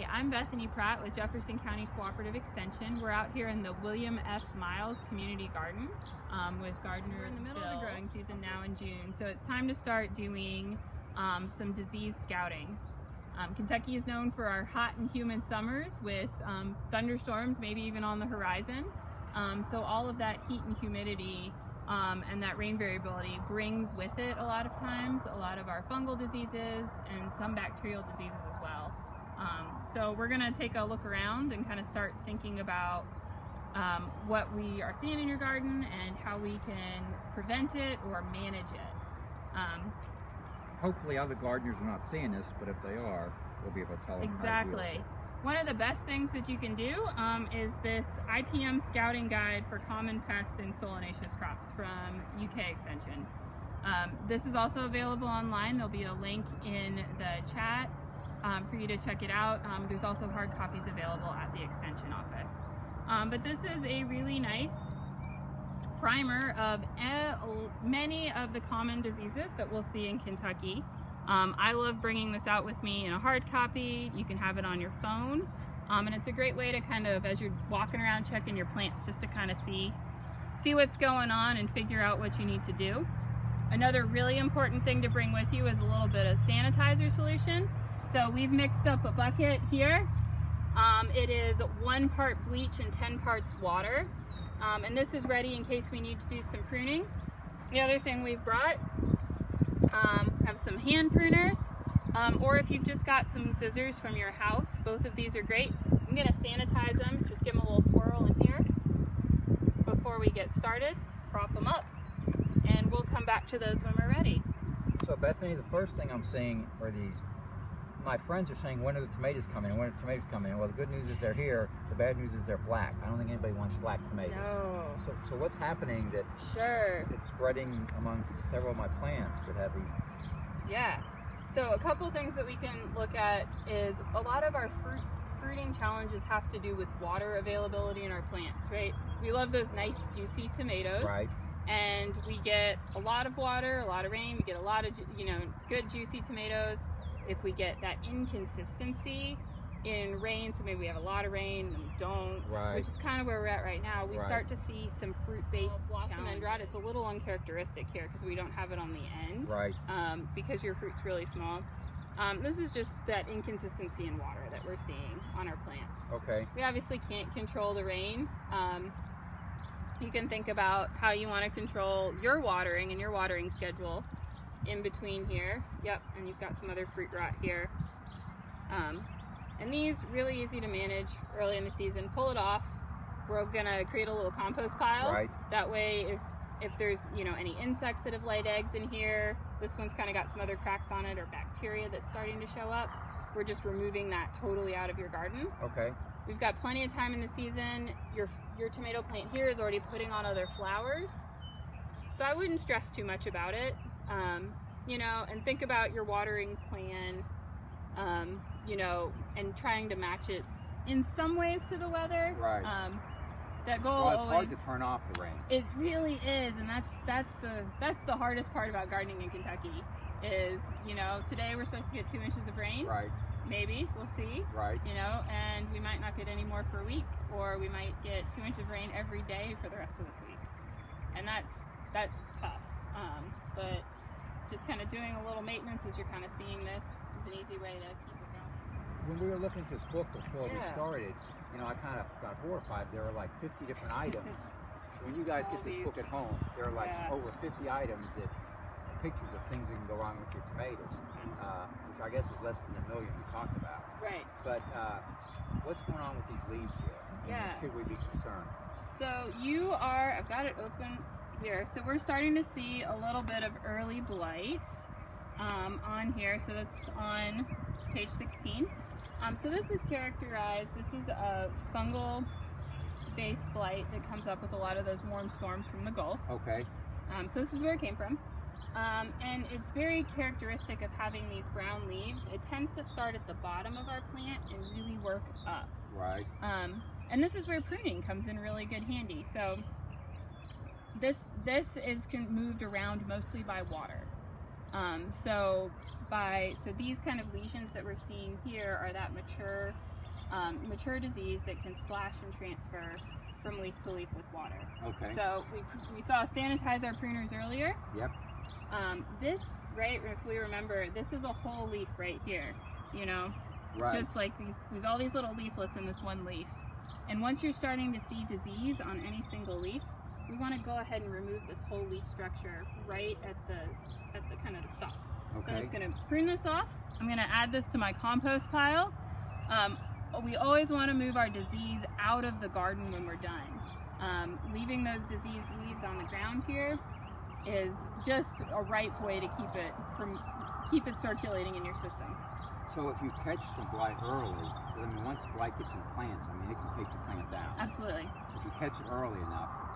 Hi, I'm Bethany Pratt with Jefferson County Cooperative Extension. We're out here in the William F. Miles Community Garden um, with gardeners. We're in the middle of the growing season now in June, so it's time to start doing um, some disease scouting. Um, Kentucky is known for our hot and humid summers with um, thunderstorms, maybe even on the horizon. Um, so all of that heat and humidity um, and that rain variability brings with it a lot of times a lot of our fungal diseases and some bacterial diseases. Um, so we're going to take a look around and kind of start thinking about um, what we are seeing in your garden and how we can prevent it or manage it. Um, Hopefully other gardeners are not seeing this, but if they are, we'll be able to tell them Exactly. One of the best things that you can do um, is this IPM scouting guide for common pests and solanaceous crops from UK Extension. Um, this is also available online. There'll be a link in the chat um, for you to check it out. Um, there's also hard copies available at the Extension office. Um, but this is a really nice primer of many of the common diseases that we'll see in Kentucky. Um, I love bringing this out with me in a hard copy. You can have it on your phone. Um, and it's a great way to kind of, as you're walking around checking your plants, just to kind of see, see what's going on and figure out what you need to do. Another really important thing to bring with you is a little bit of sanitizer solution. So we've mixed up a bucket here. Um, it is one part bleach and 10 parts water. Um, and this is ready in case we need to do some pruning. The other thing we've brought, um, have some hand pruners, um, or if you've just got some scissors from your house, both of these are great. I'm gonna sanitize them, just give them a little swirl in here before we get started, prop them up, and we'll come back to those when we're ready. So Bethany, the first thing I'm seeing are these my friends are saying, when are the tomatoes coming? When are the tomatoes coming? Well, the good news is they're here. The bad news is they're black. I don't think anybody wants black tomatoes. No. So, so what's happening that sure it's spreading among several of my plants that have these? Yeah. So a couple things that we can look at is a lot of our fruit fruiting challenges have to do with water availability in our plants, right? We love those nice juicy tomatoes. Right. And we get a lot of water, a lot of rain, we get a lot of, you know, good juicy tomatoes if we get that inconsistency in rain, so maybe we have a lot of rain and we don't, right. which is kind of where we're at right now, we right. start to see some fruit-based blossom end rot. It's a little uncharacteristic here because we don't have it on the end, right? Um, because your fruit's really small. Um, this is just that inconsistency in water that we're seeing on our plants. Okay. We obviously can't control the rain. Um, you can think about how you want to control your watering and your watering schedule in between here. Yep, and you've got some other fruit rot here. Um, and these, really easy to manage early in the season. Pull it off. We're gonna create a little compost pile. Right. That way, if if there's you know any insects that have laid eggs in here, this one's kind of got some other cracks on it or bacteria that's starting to show up. We're just removing that totally out of your garden. Okay. We've got plenty of time in the season. Your your tomato plant here is already putting on other flowers. So I wouldn't stress too much about it um, you know, and think about your watering plan, um, you know, and trying to match it in some ways to the weather. Right. Um, that goal well, it's always, hard to turn off the rain. It really is, and that's that's the that's the hardest part about gardening in Kentucky. Is you know today we're supposed to get two inches of rain. Right. Maybe we'll see. Right. You know, and we might not get any more for a week, or we might get two inches of rain every day for the rest of this week, and that's that's tough. Um, but just kind of doing a little maintenance as you're kind of seeing this is an easy way to keep it going. When we were looking at this book before yeah. we started, you know, I kind of got horrified. There are like 50 different items. when you guys get this these. book at home, there are like yeah. over 50 items that pictures of things that can go wrong with your tomatoes, uh, which I guess is less than a million we talked about. Right. But uh, what's going on with these leaves here? Yeah. Should we be concerned? So you are, I've got it open here. So we're starting to see a little bit of early blight um, on here. So that's on page 16. Um, so this is characterized, this is a fungal based blight that comes up with a lot of those warm storms from the Gulf. Okay. Um, so this is where it came from. Um, and it's very characteristic of having these brown leaves. It tends to start at the bottom of our plant and really work up. Right. Um, and this is where pruning comes in really good handy. So this this is moved around mostly by water. Um, so by so these kind of lesions that we're seeing here are that mature um, mature disease that can splash and transfer from leaf to leaf with water. Okay. So we, we saw sanitize our pruners earlier. Yep. Um, this, right, if we remember, this is a whole leaf right here, you know? Right. Just like these, there's all these little leaflets in this one leaf. And once you're starting to see disease on any single leaf, we want to go ahead and remove this whole leaf structure right at the, at the kind of the stalk. So I'm just gonna prune this off. I'm gonna add this to my compost pile. Um, we always wanna move our disease out of the garden when we're done. Um, leaving those diseased leaves on the ground here is just a right way to keep it from keep it circulating in your system. So if you catch the blight early, I mean, once blight gets in plants, I mean, it can take the plant down. Absolutely. If you catch it early enough,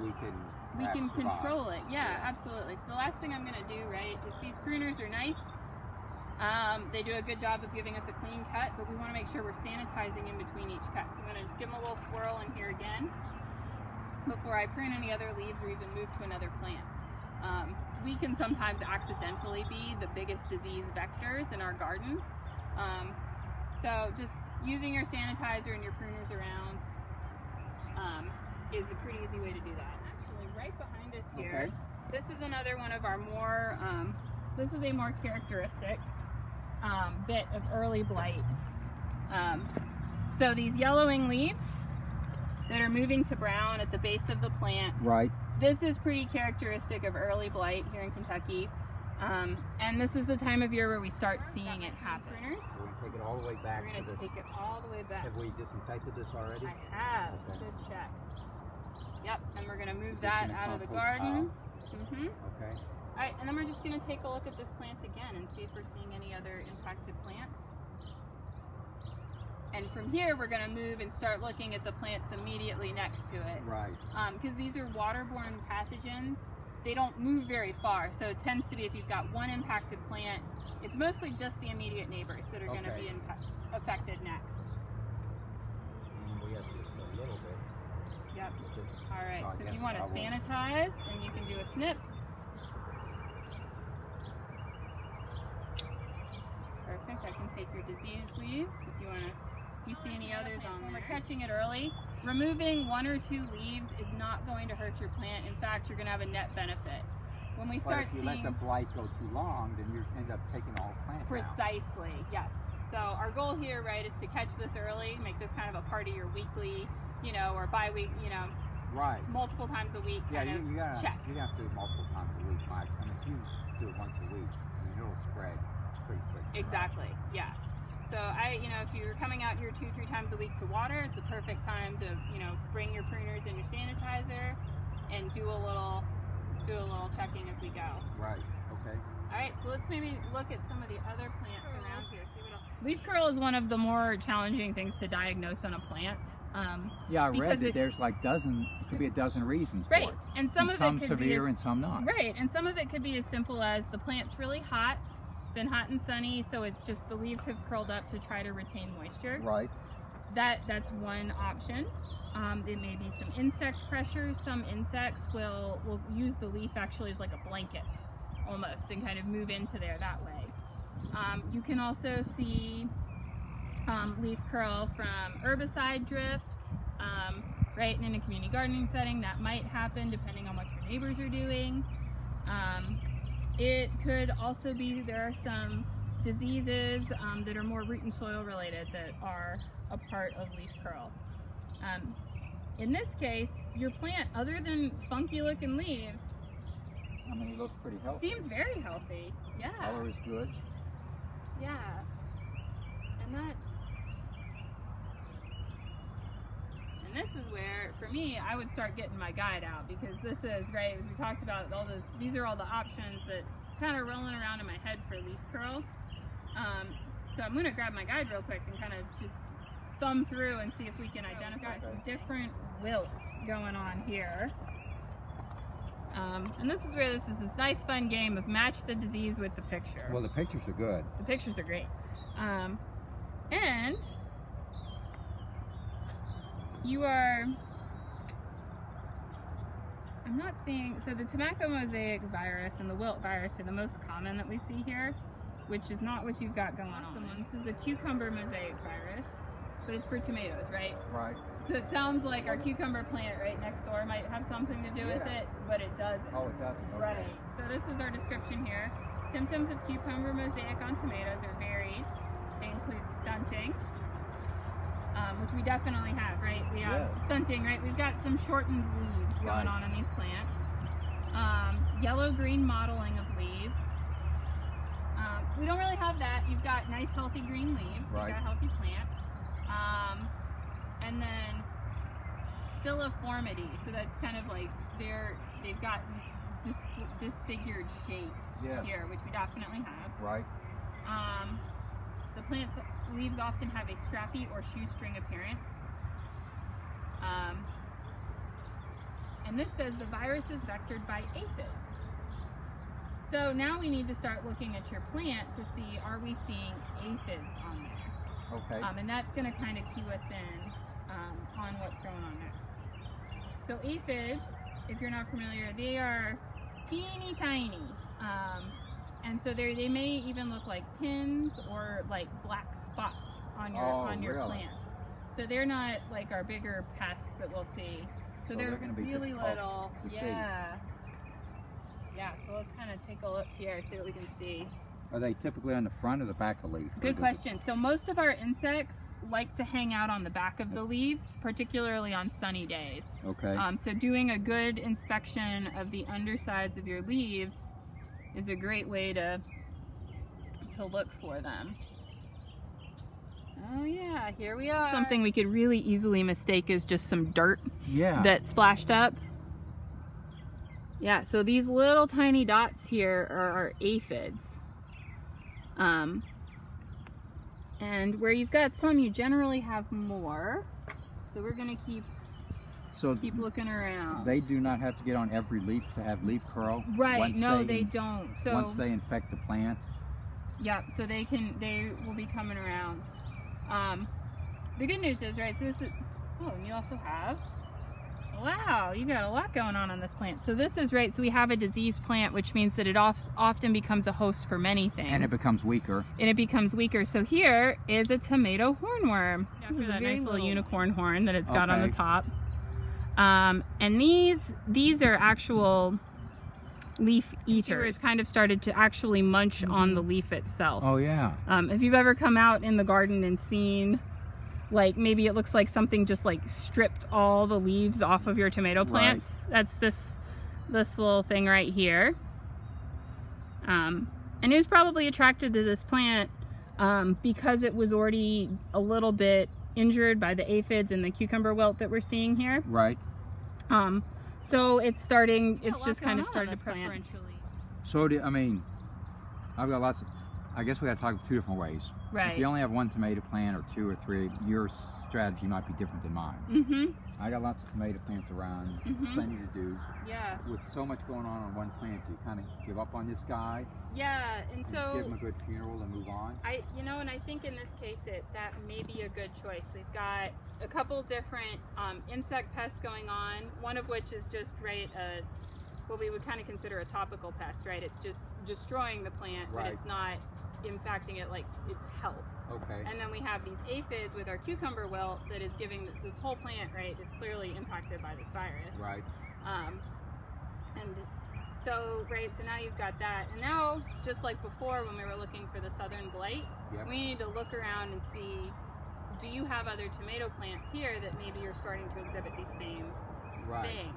we can. We can control it. Yeah, Yeah. absolutely. So the last thing I'm gonna do, right, is these pruners are nice. Um, they do a good job of giving us a clean cut, but we wanna make sure we're sanitizing in between each cut. So I'm gonna just give them a little swirl in here again before I prune any other leaves or even move to another plant. Um, we can sometimes accidentally be the biggest disease vectors in our garden. Um, so just using your sanitizer and your pruners around um, is a pretty easy way to do that. Actually, right behind us here, Okay. this is another one of our more, um, this is a more characteristic um, bit of early blight. Um, so these yellowing leaves that are moving to brown at the base of the plant Right. this is pretty characteristic of early blight here in Kentucky. Um, and this is the time of year where we start seeing it happen. So we're gonna take it all the way back We're going to this. take it all the way back. Have we disinfected this already? I have. Okay. Good check. Yep, and we're going to move that out of the garden. Mm-hmm. Okay. All right, and then we're just going to take a look at this plant again and see if we're seeing any other impacted plants. And from here, we're going to move and start looking at the plants immediately next to it. Right. because these are waterborne pathogens. They don't move very far, so it tends to be if you've got one impacted plant, it's mostly just the immediate neighbors that are going to be affected next. And we have just a little bit. Yep. All right. I So if you want to sanitize, and you can do a snip. Perfect. I can take your disease leaves if you want to. If you see any others on there. We're catching it early. Removing one or two leaves is not going to hurt your plant. In fact, you're going to have a net benefit. When we But start if you seeing let the blight go too long, then you end up taking the plants plant down. Precisely, yes. So our goal here, right, is to catch this early, make this kind of a part of your weekly, you know, or bi-week, you know, Right. multiple times a week Yeah, kind you, of you gotta check. you have to do it multiple times a week, Mike. I mean, if you do it once a week, I mean, it'll spread pretty quick. Exactly, yeah. So I, you know, if you're coming out here two, three times a week to water, it's a perfect time to, you know, bring your pruners and your sanitizer and do a little, do a little checking as we go. Right. Okay. All right, so let's maybe look at some of the other plants around here. See what else. Leaf curl is one of the more challenging things to diagnose on a plant. Um, Yeah, I read that it- there's like dozen, could be a dozen reasons right, for it. and some And of some it could severe be as, and some not. right, and some of it could be as simple as the plant's really hot. It's been hot and sunny, so it's just the leaves have curled up to try to retain moisture. Right. That that's one option. Um, it may be some insect pressure. Some insects will will use the leaf actually as like a blanket, almost, and kind of move into there that way. Um, you can also see um, leaf curl from herbicide drift. Um, right, and in a community gardening setting, that might happen depending on what your neighbors are doing. Um, it could also be there are some diseases um, that are more root and soil related that are a part of leaf curl. Um, in this case, your plant, other than funky looking leaves, I mean, it looks pretty healthy. seems very healthy. Yeah. Color is good. Yeah. And that's and this is where for me I would start getting my guide out because this is right as we talked about all this these are all the options that kind of rolling around in my head for leaf curl. Um, so I'm gonna grab my guide real quick and kind of just thumb through and see if we can identify some different wilts going on here. Um, and this is where this is this nice fun game of match the disease with the picture. Well, the pictures are good. The pictures are great. Um, and you are. I'm not seeing. So the tobacco mosaic virus and the wilt virus are the most common that we see here, which is not what you've got going on. This is the cucumber mosaic virus. But it's for tomatoes, right? Right. So it sounds like our cucumber plant right next door might have something to do with it, but it doesn't. Oh, it doesn't. Okay. Right. So this is our description here. Symptoms of cucumber mosaic on tomatoes are varied. They include stunting, um, which we definitely have, right? We have stunting, right? We've got some shortened leaves going Right. on in these plants. Um, yellow-green mottling of leaf. Um, we don't really have that. You've got nice, healthy green leaves. Right. You've got a healthy plant. And then filiformity. So that's kind of like they're they've got dis- disfigured shapes Yes. here, which we definitely have. Right. Um, the plant's leaves often have a strappy or shoestring appearance. Um, and this says the virus is vectored by aphids. So now we need to start looking at your plant to see are we seeing aphids on there? Okay. Um, and that's going to kind of cue us in um, on what's going on next. So aphids, if you're not familiar, they are teeny tiny. Um, and so they they may even look like pins or like black spots on your Oh, on your really? plants. So they're not like our bigger pests that we'll see. So, So they're, they're really little. to see. yeah. Yeah, so let's kind of take a look here, see what we can see. Are they typically on the front or the back of the leaf? Good does it- question. So most of our insects like to hang out on the back of the leaves, particularly on sunny days. Okay. Um, so doing a good inspection of the undersides of your leaves is a great way to to look for them. Oh yeah, here we are. Something we could really easily mistake is just some dirt yeah. that splashed up. Yeah, so these little tiny dots here are our aphids. Um, and where you've got some, you generally have more. So we're gonna keep so keep looking around. they do not have to get on every leaf to have leaf curl. right? Once no, they, don't. So once they infect the plant. Yep, so they can they will be coming around. Um, the good news is, right, so this is oh, and you also have wow, you got a lot going on on this plant. So this is right, so we have a disease plant, which means that it off, often becomes a host for many things. And it becomes weaker. and it becomes weaker. So here is a tomato hornworm. Yeah, this is a very nice little little unicorn horn that it's got on the top. Um, and these these are actual leaf eaters. It's kind of started to actually munch on the leaf itself. Oh yeah. Um, if you've ever come out in the garden and seen, like maybe it looks like something just like stripped all the leaves off of your tomato Right. plants. That's this this little thing right here. Um, and it was probably attracted to this plant um, because it was already a little bit injured by the aphids and the cucumber wilt that we're seeing here. Right. Um, so it's starting, it's lot just kind of on on started to plant. preferentially. So do, I mean, I've got lots of. I guess we got to talk two different ways. Right. If you only have one tomato plant or two or three, your strategy might be different than mine. Mm-hmm. I got lots of tomato plants around, mm -hmm. plenty to do. Yeah. With so much going on on one plant, do you kind of give up on this guy Yeah. And so give him a good funeral and move on? I, you know, and I think in this case it that may be a good choice. We've got a couple different um, insect pests going on. One of which is just right a what we would kind of consider a topical pest, right? It's just destroying the plant, but it's not impacting it like its health. Okay. And then we have these aphids with our cucumber wilt that is giving this whole plant, right, is clearly impacted by this virus. Right. Um, and so, right, so now you've got that. And now, just like before when we were looking for the southern blight, Yep. we need to look around and see, do you have other tomato plants here that maybe you're starting to exhibit these same Right. things?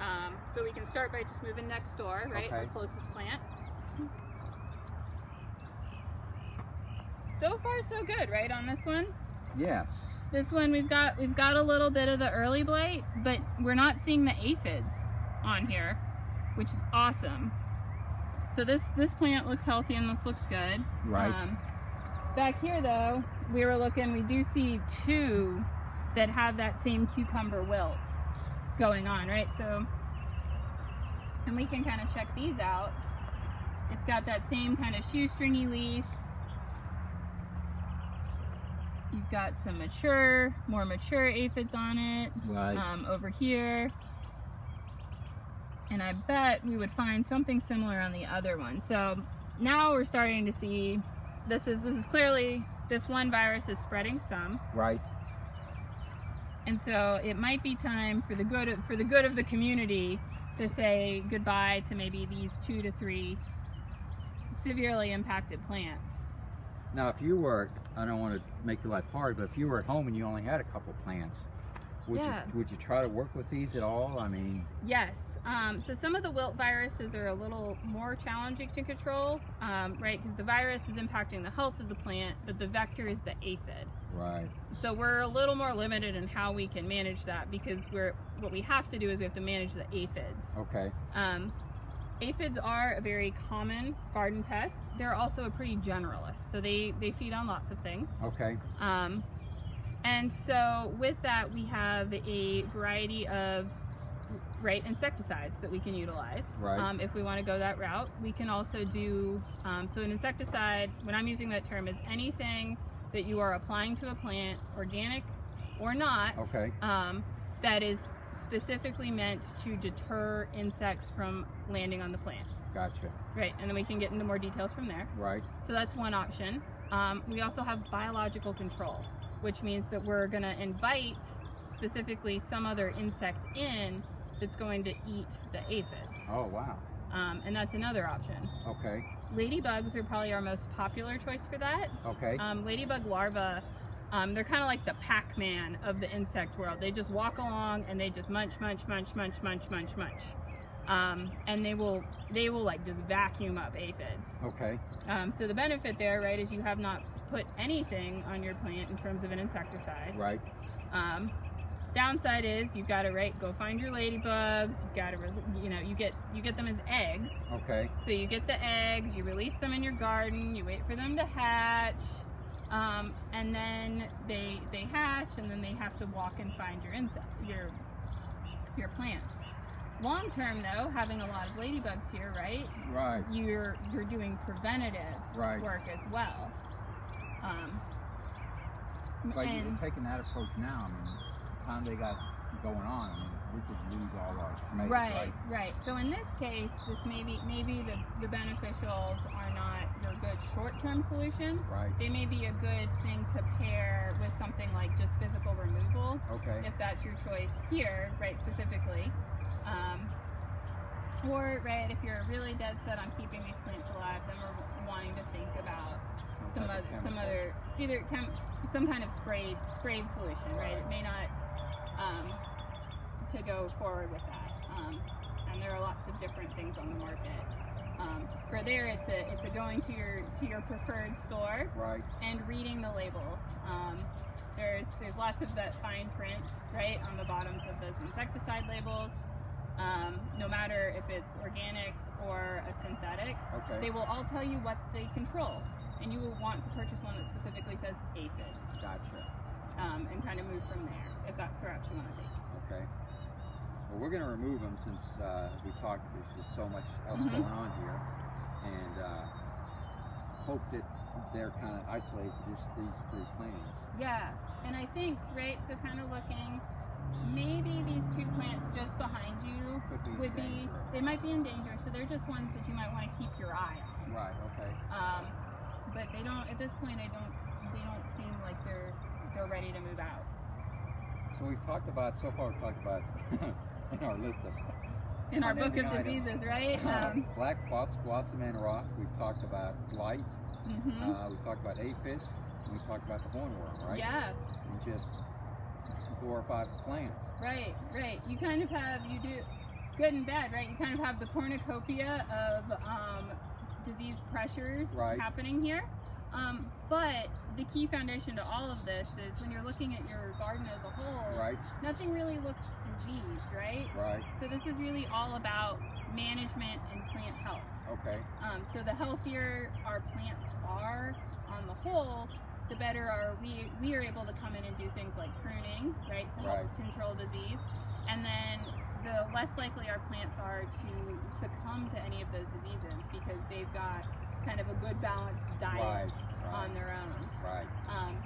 Um, so we can start by just moving next door, right, our closest plant. So far, so good, right, on this one? Yes. This one we've got we've got a little bit of the early blight, but we're not seeing the aphids on here, which is awesome. So this this plant looks healthy and this looks good. Right. Um, back here though, we were looking. We do see two that have that same cucumber wilt going on, right? So, and we can kind of check these out. It's got that same kind of shoestringy leaf. You've got some mature, more mature aphids on it right. um, over here. And I bet we would find something similar on the other one. So now we're starting to see this is this is clearly this one virus is spreading some, Right. and so it might be time for the good of, for the good of the community to say goodbye to maybe these two to three severely impacted plants. Now, if you were, I don't want to make your life hard, but if you were at home and you only had a couple plants, would Yeah. you would you try to work with these at all? I mean, Yes. Um, so some of the wilt viruses are a little more challenging to control, um, right? Because the virus is impacting the health of the plant, but the vector is the aphid. right. So we're a little more limited in how we can manage that because we're what we have to do is we have to manage the aphids. Okay. Um, aphids are a very common garden pest. They're also a pretty generalist, so they they feed on lots of things. Okay. Um, and so with that, we have a variety of right insecticides that we can utilize. Right. Um, if we want to go that route, we can also do um, so. An insecticide, when I'm using that term, is anything that you are applying to a plant, organic or not, Okay. um, that is specifically meant to deter insects from landing on the plant. Gotcha. Right, and then we can get into more details from there. Right. So that's one option. Um, we also have biological control, which means that we're going to invite specifically some other insect in that's going to eat the aphids. Oh wow. Um, and that's another option. Okay. Ladybugs are probably our most popular choice for that. Okay. Um, ladybug larvae, um, they're kind of like the Pac-Man of the insect world. They just walk along and they just munch, munch, munch, munch, munch, munch, munch. Um, and they will, they will like just vacuum up aphids. okay. Um, so the benefit there, right, is you have not put anything on your plant in terms of an insecticide. Right. Um, downside is you've got to right go find your ladybugs. You've got to, you know, you get you get them as eggs. Okay. So you get the eggs, you release them in your garden, you wait for them to hatch, um, and then they they hatch, and then they have to walk and find your insect your your plants. Long term though, having a lot of ladybugs here, right? Right. You're you're doing preventative Right. work as well. Um, But you're taking that approach now. I mean, the time they got going on, I mean, we could lose all our tomatoes, right, right? right. So in this case, this maybe maybe the the beneficials are not your good short term solution. Right. They may be a good thing to pair with something like just physical removal, Okay. if that's your choice here, right? Specifically. Um, or right, if you're really dead set on keeping these plants alive, then we're wanting to think about some other, some other either some kind of sprayed sprayed solution, right? It may not um, to go forward with that. Um, and there are lots of different things on the market. Um, for there, it's a it's a going to your to your preferred store Right. and reading the labels. Um, there's there's lots of that fine print right on the bottoms of those insecticide labels. Um, no matter if it's organic or a synthetic, Okay. they will all tell you what they control, and you will want to purchase one that specifically says aphids, Gotcha. um, and kind of move from there if that's the route you want to take. Okay. Well, we're going to remove them since, uh, as we talked, there's just so much else Mhm. going on here, and uh, hope that they're kind of isolated to just these three plants. Yeah, and I think right. So kind of looking, maybe these two plants just behind you be would be they might be in danger. So they're just ones that you might want to keep your eye on. Right. Okay. Um, but they don't at this point. I don't. They don't seem like they're they're ready to move out. So we've talked about so far. We've talked about in our list of In our book of items. diseases, right? Um, black blos- blossom end rot. We've talked about blight. mhm. Uh, we've talked about aphids. And we talked about the hornworm, right? Yeah, And just four or five plants. right, right. You kind of have you do good and bad, right? You kind of have the cornucopia of um, disease pressures Right. happening here. Um, but the key foundation to all of this is when you're looking at your garden as a whole, Right. nothing really looks diseased, right? Right. So this is really all about management and plant health. Okay. Um, so the healthier our plants are on the whole, the better are we we are able to come in and do things like pruning, right, to help Right. control disease, and then the less likely our plants are to succumb to any of those diseases because they've got kind of a good balanced diet Right. on their own. Right. Um,